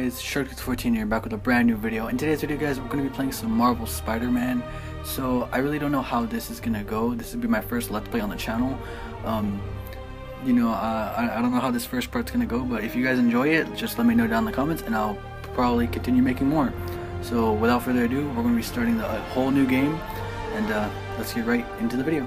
guys, Shark14 here, back with a brand new video. In today's video guys, we're going to be playing some Marvel Spider-Man. So, I really don't know how this is going to go. This will be my first Let's Play on the channel. Um, you know, uh, I, I don't know how this first part's going to go, but if you guys enjoy it, just let me know down in the comments and I'll probably continue making more. So, without further ado, we're going to be starting the, a whole new game, and uh, let's get right into the video.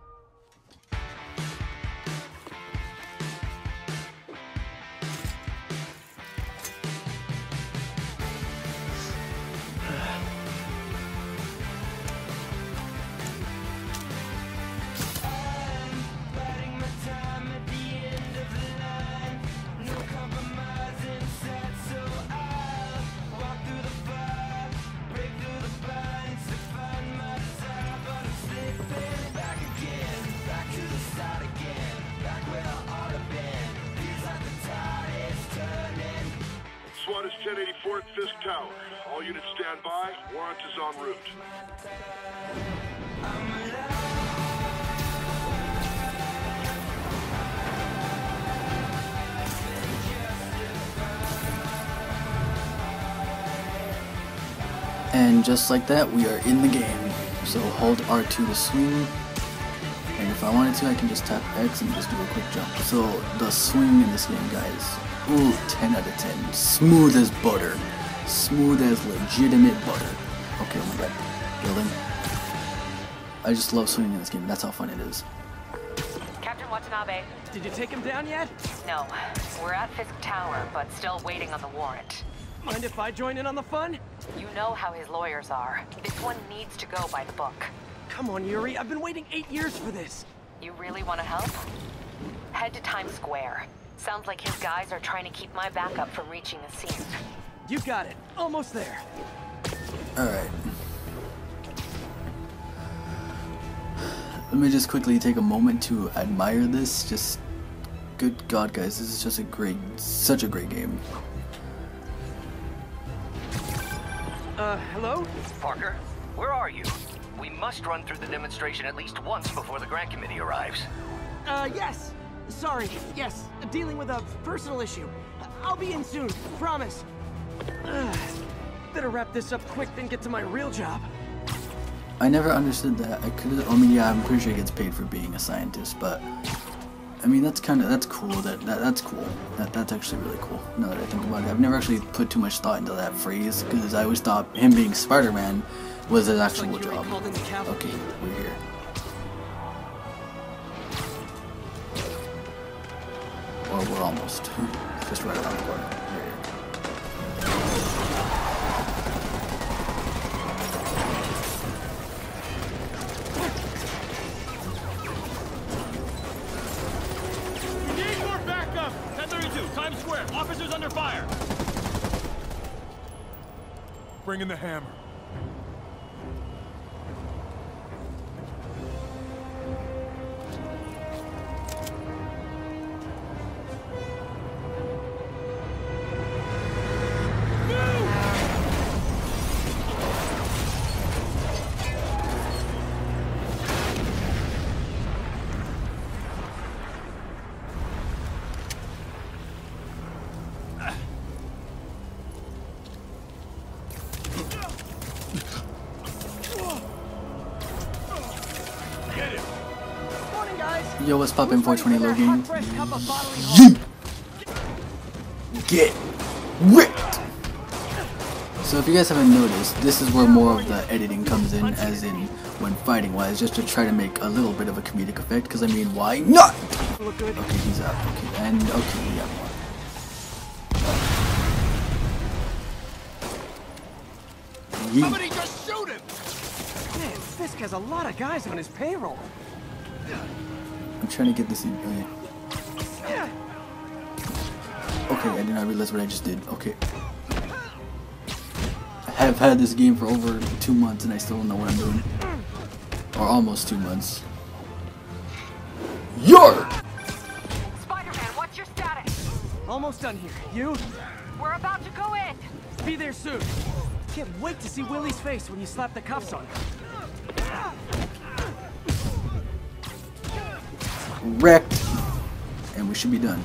And just like that, we are in the game. So hold R2 to swing. And if I wanted to, I can just tap X and just do a quick jump. So the swing in this game, guys. Ooh, 10 out of 10. Smooth as butter. Smooth as legitimate butter. Okay, oh my god. Building. I just love swinging in this game. That's how fun it is. Captain Watanabe. Did you take him down yet? No, we're at Fisk Tower, but still waiting on the warrant. Mind if I join in on the fun? You know how his lawyers are. This one needs to go by the book. Come on, Yuri. I've been waiting eight years for this. You really want to help? Head to Times Square. Sounds like his guys are trying to keep my backup from reaching the scene. You got it. Almost there. Alright. Let me just quickly take a moment to admire this. Just, good god, guys, this is just a great, such a great game. Uh, hello? Parker, where are you? We must run through the demonstration at least once before the grant committee arrives. Uh, yes. Sorry. Yes. Dealing with a personal issue. I'll be in soon. Promise. Ugh. Better wrap this up quick than get to my real job. I never understood that. I could. I mean, yeah, I'm pretty sure he gets paid for being a scientist, but I mean, that's kind of that's cool. That, that that's cool. That that's actually really cool. Now that I think about it, I've never actually put too much thought into that phrase because I always thought him being Spider-Man was his actual like job. called in the cavalry. Okay, we're here. Well, we're almost. Just right around the corner. Bring in the hammer. Yo, what's poppin' 420 Another Logan? hot, fresh cup of bodily harm. Get ripped! So if you guys haven't noticed, this is where more of the editing comes in, as in when fighting wise, just to try to make a little bit of a comedic effect, because I mean, why not? Look good. Okay, he's up, okay, and okay, we got one. Yeet. Somebody just shoot him! Man, Fisk has a lot of guys on his payroll. I'm trying to get this in. Okay. okay, I did not realize what I just did. Okay. I have had this game for over two months and I still don't know what I'm doing. Or almost two months. Yar! Spider-Man, what's your status? Almost done here. You? We're about to go in. Be there soon. Can't wait to see Willie's face when you slap the cuffs on him. Wrecked. And we should be done.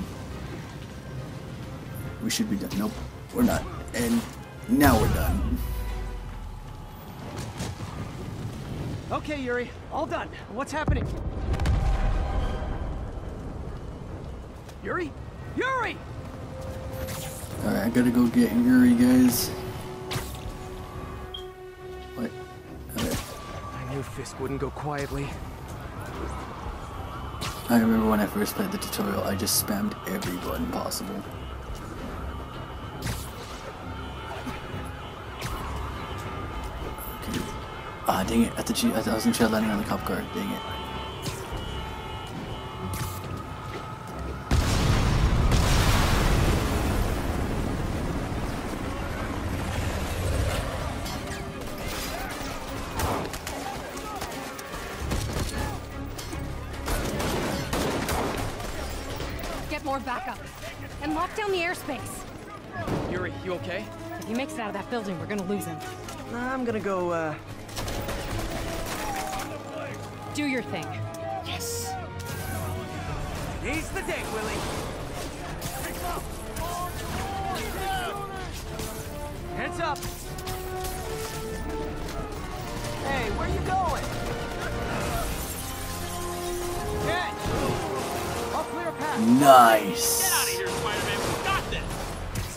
We should be done. Nope, we're not. And now we're done. Okay, Yuri. All done. What's happening? Yuri? Yuri! Alright, I gotta go get Yuri, guys. What? Okay. I knew Fisk wouldn't go quietly. I remember when I first played the tutorial, I just spammed every button possible. Okay. Ah, dang it. At the you, I was gonna try landing on the cop car. Dang it. That building, we're gonna lose him. I'm gonna go, uh... Do your thing. Yes! He's the day, Willie. Heads up. Hey, where you going? Catch. I'll clear a path. Nice!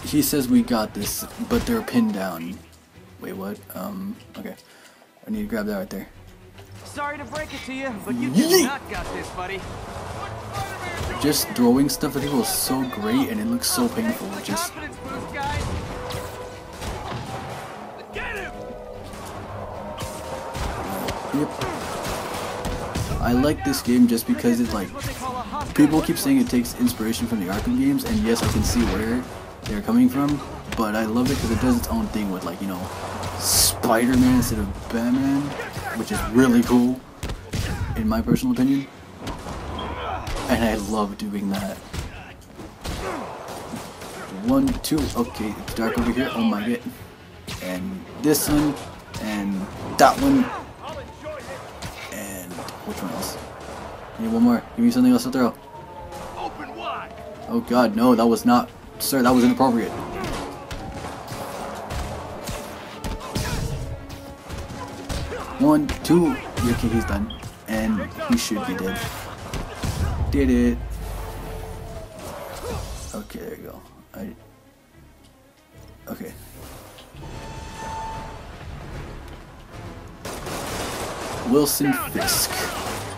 He says we got this, but they're pinned down. Wait, what? Um, okay. I need to grab that right there. Sorry to break it to you, but you Yeet. not got this, buddy. Just throwing stuff at people is so great and it looks so painful. Just Confidence boost, guys. Get him! Yep. I like this game just because it's like What they call a hostile people keep saying it takes inspiration from the Arkham games, and yes, I can see where they're coming from. But I love it because it does its own thing with like you know Spider-Man instead of Batman, which is really cool, in my personal opinion. And I love doing that. One, two, okay, it's dark over here. Oh my god. And this one, and that one, and which one else? I need one more. Give me something else to throw. Oh god, no, that was not. Sir, that was inappropriate. One, two. Okay, he's done. And he should be dead. Did it. Okay, there you go. I. Okay. Wilson Fisk.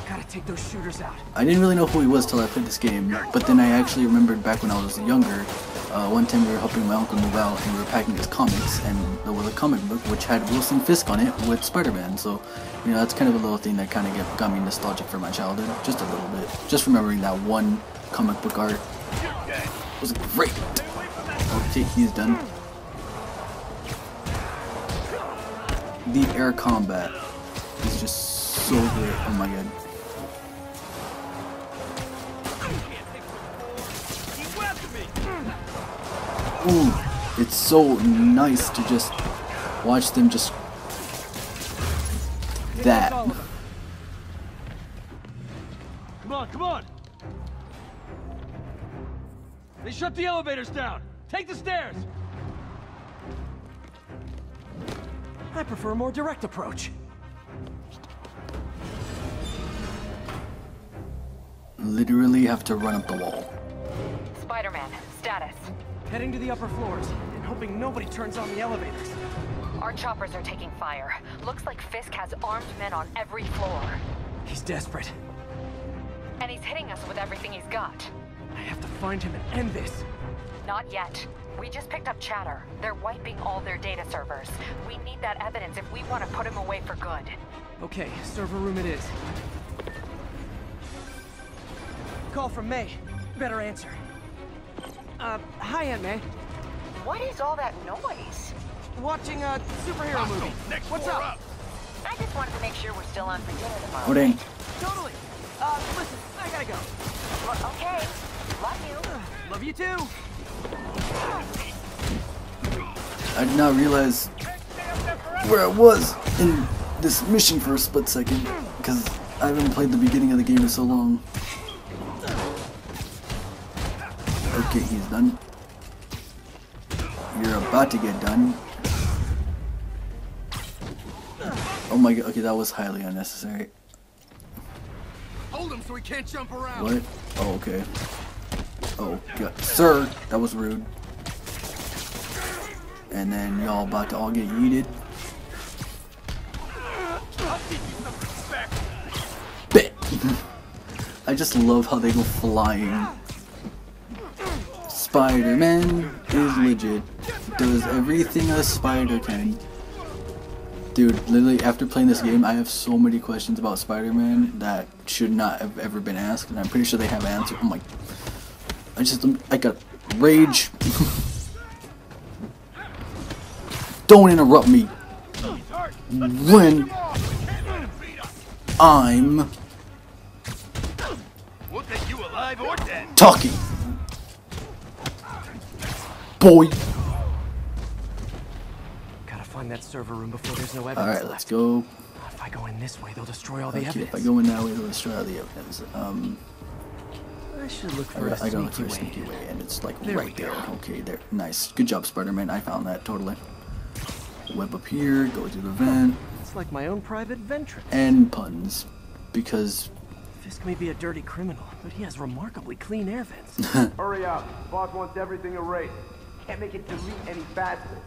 Gotta take those shooters out. I didn't really know who he was till I played this game, but then I actually remembered back when I was younger. Uh, one time we were helping my uncle move out and we were packing his comics, and there was a comic book which had Wilson Fisk on it with Spider-Man. So, you know, that's kind of a little thing that kind of get, got me nostalgic for my childhood, just a little bit. Just remembering that one comic book art was great. Okay, he's done. The air combat is just so good. Oh my god. Ooh, it's so nice to just watch them just that. All of them. Come on, come on! They shut the elevators down! Take the stairs! I prefer a more direct approach. literally have to run up the wall. Spider-Man, status. Heading to the upper floors and hoping nobody turns on the elevators. Our choppers are taking fire. Looks like Fisk has armed men on every floor. He's desperate. And he's hitting us with everything he's got. I have to find him and end this. Not yet. We just picked up chatter. They're wiping all their data servers. We need that evidence if we want to put him away for good. Okay, server room it is. Call from May. Better answer. Uh, hi, Aunt May. What is all that noise? Watching a superhero movie. Next What's up? up. I just wanted to make sure we're still on for dinner tomorrow. Oh dang. Totally. Uh, listen, I gotta go. Well, okay. Love you. Love you too. I did not realize where I was in this mission for a split second because I haven't played the beginning of the game in so long. Okay, he's done. You're about to get done. Oh my god, okay, that was highly unnecessary. Hold him so he can't jump around. What? Oh, okay. Oh, god. Sir, that was rude. And then y'all about to all get yeeted. Bet. I just love how they go flying. Spider-Man is legit. Does everything a spider can. Dude, literally after playing this game, I have so many questions about Spider-Man that should not have ever been asked, and I'm pretty sure they have answered. Oh my! I just, I got rage. Don't interrupt me when I'm We'll take you alive or dead. talking, boy. Gotta find that server room before there's no evidence All right, let's go. If I go in this way, they'll destroy all the Okay, evidence. if I go in that way, they'll destroy all the evidence. Um, I should look for a got, I got sneaky look for a way. sneaky way, and it's like There right there. go. Okay, there. Nice. Good job, Spider-Man. I found that totally. Web up here, go to the vent, It's like my own private ventricle. and puns. Because Fisk may be a dirty criminal, but he has remarkably clean air vents. Hurry up. Boss wants everything erased. Can't make it delete any faster.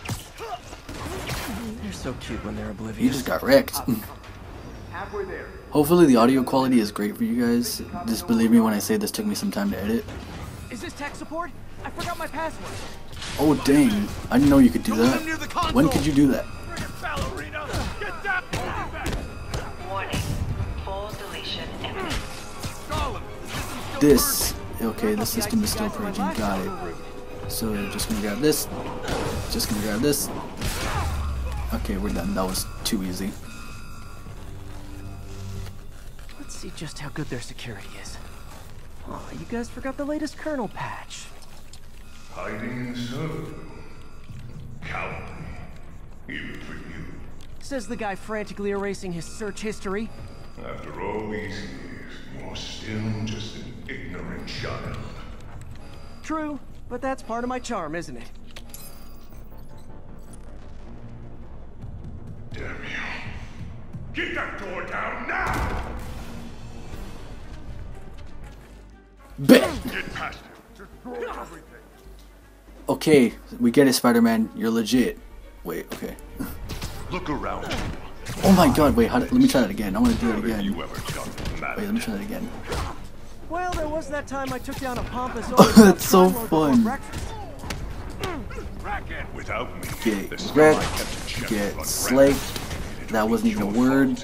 they're so cute when they're oblivious. You just got wrecked. Hopefully the audio quality is great for you guys. Just believe me when I say this took me some time to edit. Is this tech support? I forgot my password. Oh dang, I didn't know you could do Don't let him near the that. When could you do that? Friggin' ballerina. Get down. Hold it back. Warning. Full deletion imminent. Gollum. the system's still This, okay, the system is still Guys, purging, got it. Server room. So just gonna grab this, just gonna grab this. Okay, we're done, that was too easy. Let's see just how good their security is. Oh, you guys forgot the latest kernel patch. Hiding in the server room. Cowardly. Even for you. Says the guy frantically erasing his search history. After all these years, you're still just an ignorant child. True, but that's part of my charm, isn't it? Damn you. Get that door down now! Bet! Get past him. Destroy everything. Okay, we get it, Spider-Man, you're legit. Wait, okay. Look around. Oh my god, wait, how did, let me try that again. I wanna do it again. you ever done that matter? Wait, let me try that again. Well, there was that time I took down a pompous That's so overstuffed Trine Lord before fun. breakfast. Without me, Get the wrecked, I kept in check get slaked. That wasn't even a word.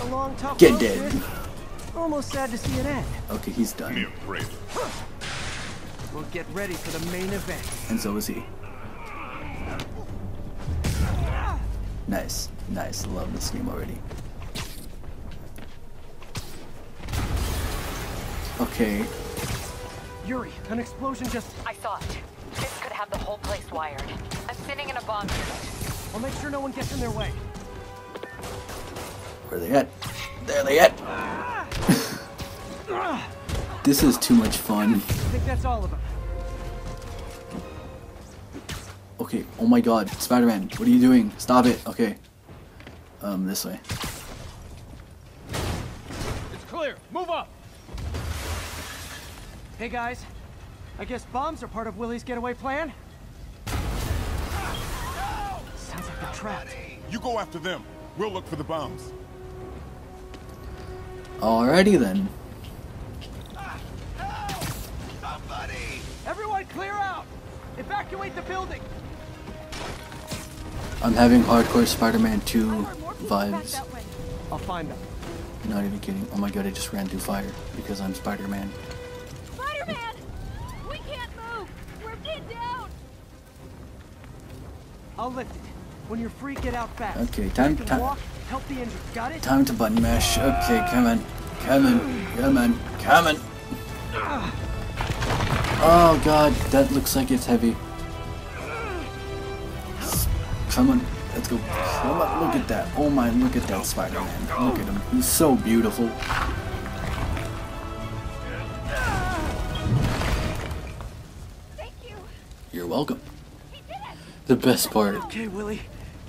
a long, Get road, dead. kid. Almost sad to see it end. Okay, he's done. prayer. We'll get ready for the main event. And so is he. Nice, nice. Love this game already. Okay, Yuri, an explosion just... I saw it. This could have the whole place wired. I'm sitting in a bomb unit. I'll make sure no one gets in their way. where are they at? There they at. this is too much fun. I think that's all of them. Okay, oh my god, Spider-Man, what are you doing? Stop it. Okay. Um, this way. It's clear. Hey guys, I guess bombs are part of Willie's getaway plan? Sounds like they're trapped. You go after them. We'll look for the bombs. Alrighty then. Everyone clear out! Evacuate the building! I'm having hardcore Spider-Man 2 vibes. I'll find them. Not even kidding. Oh my god, I just ran through fire because I'm Spider-Man. Spider-Man! We can't move! We're pinned down! I'll lift it. When you're free, get out fast. Okay, time- You can time- walk, help the injured. Got it? Time to button mash. Okay, come on. Come on. Come on. Come on. Oh god, that looks like it's heavy. Come on. Let's go. Come on. Look at that. Oh my, look at that Spider-Man. Look at him. He's so beautiful. Thank you! You're welcome. The best part. Okay, Willie.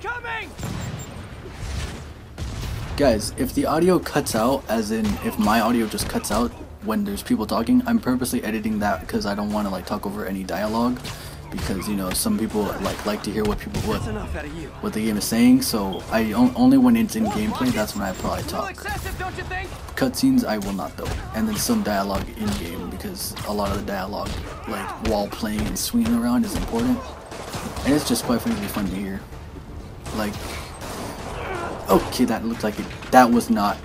Incoming! Guys, if the audio cuts out, as in if my audio just cuts out when there's people talking, I'm purposely editing that because I don't want to like talk over any dialogue. Because you know some people like like to hear what people what That's enough out of you. what the game is saying. So I only when it's in gameplay that's when I probably talk. excessive, don't you think? Cutscenes I will not though, and then some dialogue in game because a lot of the dialogue like while playing and swinging around is important, and it's just quite frankly fun to hear. Like, okay, that looked like it. That was not?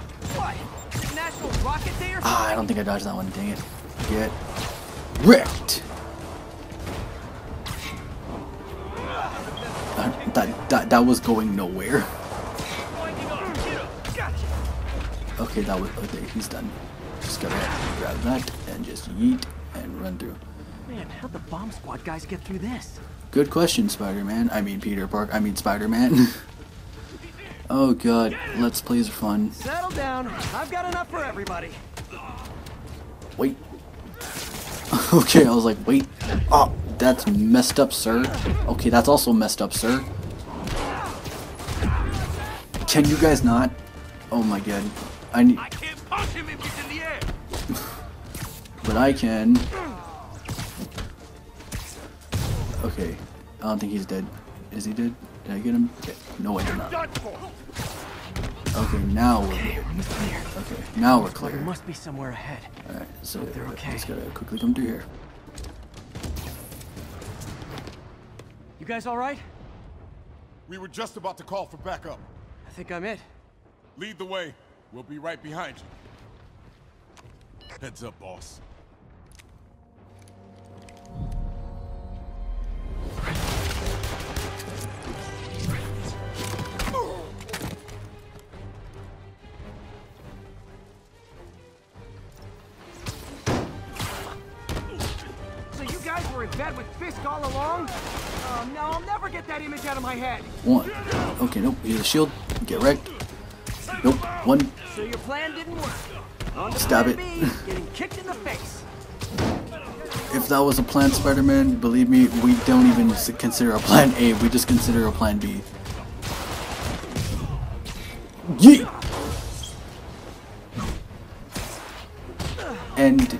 Ah, I don't think I dodged that one. Dang it. Get wrecked. That, that, that, that was going nowhere. Okay, that was okay. He's done. Just gotta grab that and just yeet and run through. Man, how'd the bomb squad guys get through this? Good question, Spider-Man. I mean Peter Park. I mean Spider-Man. oh God, let's plays are fun. Settle down. I've got enough for everybody. Wait. okay, I was like, wait. Oh, that's messed up, sir. Okay, that's also messed up, sir. Can you guys not? Oh my god. I need. I can't punch him if he's in the air. But I can. Okay. I don't think he's dead. Is he dead? Did I get him? Yeah. No, I did not. Okay, now we're good. Okay, now we're There clear. must be somewhere ahead. Alright, so they're okay. just gotta quickly come through here. You guys all right? We were just about to call for backup. I think I'm it. Lead the way. We'll be right behind you. Heads up, boss. One. Okay, nope. Here's a shield. Get wrecked. Nope. One. So your plan didn't work. Stab it. If that was a plan, Spider-Man, believe me, we don't even consider a plan A. We just consider a plan B. Yeet! And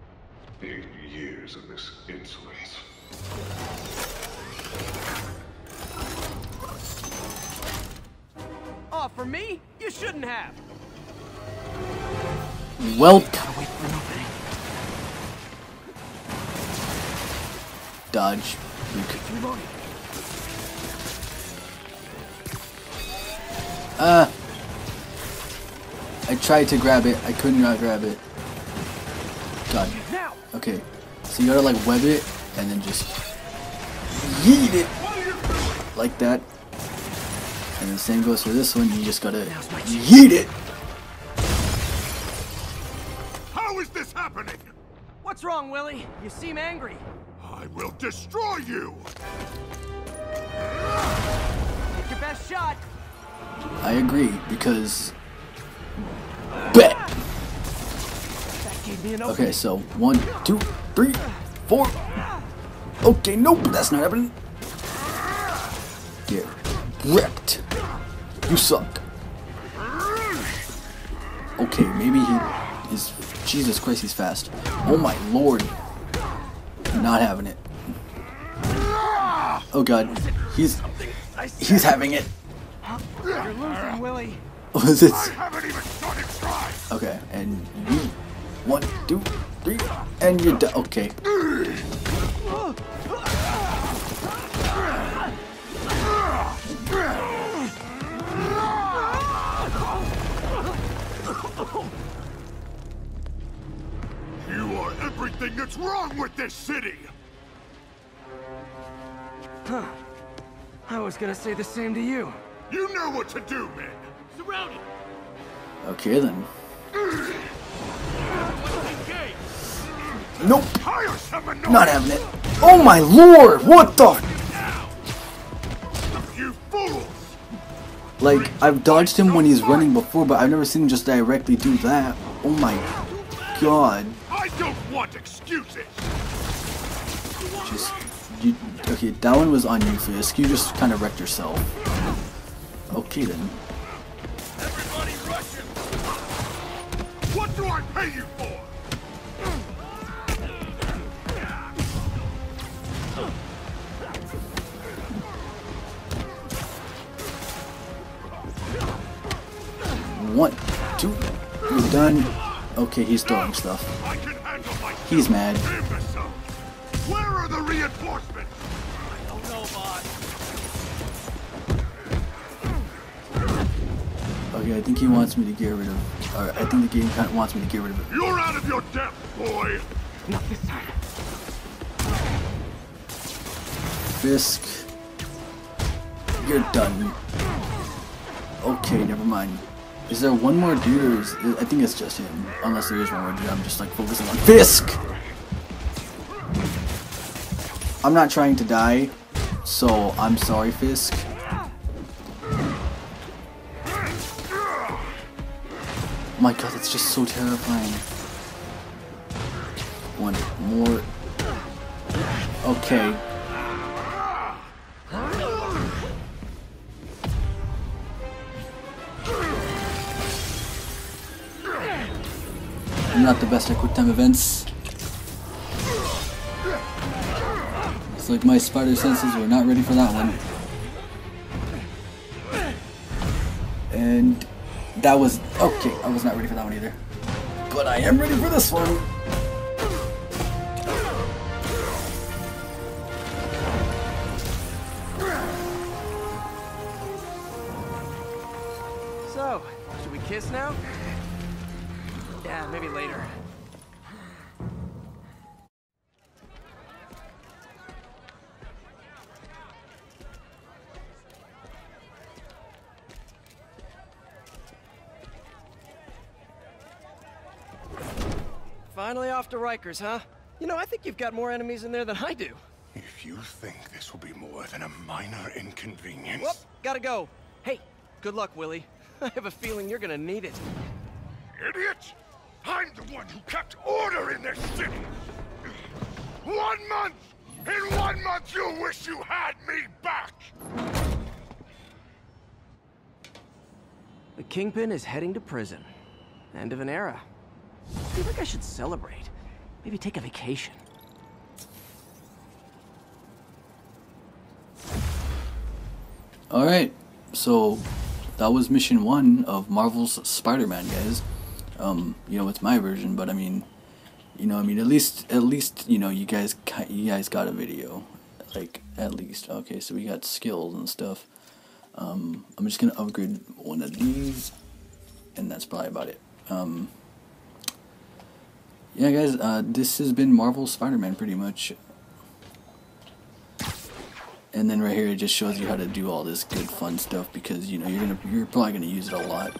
Eight years of this insolence. Oh, for me? You shouldn't have. Welp. Gotta wait for an opening. Dodge. Luke. Reloading. Uh. I tried to grab it. I could not grab it. God. Now! Okay. So you gotta like web it and then just yeet it like that. And the same goes for this one. You just gotta yeet it. How is this happening? What's wrong, Willie? You seem angry. I will destroy you! Take your best shot. I agree because. Bet. Okay, so one, two, three, four. Okay, nope, that's not happening. Get wrecked. You suck. Okay, maybe he is. Jesus Christ, he's fast. Oh my lord. Not having it. Oh god, he's he's having it. You're losing, Willie. Was it? haven't even started trying! Okay, and you. One, two, three, and you're done. Okay. You are everything that's wrong with this city! Huh. I was gonna say the same to you. You know what to do, man! Surrounded. Okay then. Nope. Not having it. Oh my lord! What the? Like, I've dodged him when he's running before, but I've never seen him just directly do that. Oh my god. I don't want excuses! Just, you, okay, that one was on you, Fisk. You just kind of wrecked yourself. Okay then. Everybody rush him! What do I pay you One, two, you're done. Okay, he's throwing stuff. I can handle myself! He's mad. Where are the reinforcements? Don't know, boss. Okay, I think he wants me to get rid of. Or I think the game kind of wants me to get rid of it. You're out of your depth, boy! Not this time. Fisk. You're done. Okay, never mind. Is there one more dude or is, I think it's just him. Unless there is one more dude, I'm just like focusing on Fisk! I'm not trying to die, so I'm sorry, Fisk. Oh my god, that's just so terrifying. One more. Okay. Not the best at quick time events. It's like my spider senses were not ready for that one. And that was okay, I was not ready for that one either. But I am ready for this one. Finally to Rikers, huh? You know, I think you've got more enemies in there than I do. If you think this will be more than a minor inconvenience... Whoop, gotta go. Hey, good luck, Willie. I have a feeling you're gonna need it. Idiot! I'm the one who kept order in this city! One month! In one month you'll wish you had me back! The Kingpin is heading to prison. End of an era. I feel like I should celebrate. Maybe take a vacation. Alright, so that was mission one of Marvel's Spider-Man, guys. Um, you know, it's my version, but I mean, you know, I mean, at least, at least, you know, you guys, you guys got a video, like, at least. Okay, so we got skills and stuff. Um, I'm just gonna upgrade one of these, and that's probably about it. Um, yeah, guys, uh, this has been Marvel Spider-Man, pretty much. And then right here it just shows you how to do all this good fun stuff because you know you're gonna you're probably gonna use it a lot.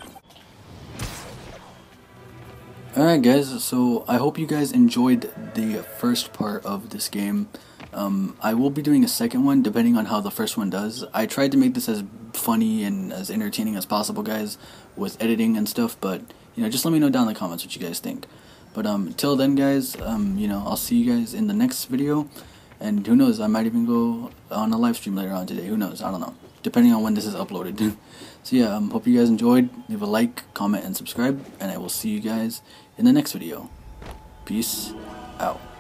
Alright guys so I hope you guys enjoyed the first part of this game. Um, I will be doing a second one depending on how the first one does. I tried to make this as funny and as entertaining as possible guys with editing and stuff but you know just let me know down in the comments what you guys think but um, until then guys um, you know I'll see you guys in the next video and who knows, I might even go on a live stream later on today. Who knows? I don't know. Depending on when this is uploaded. so yeah, um, hope you guys enjoyed. Leave a like, comment, and subscribe. And I will see you guys in the next video. Peace out.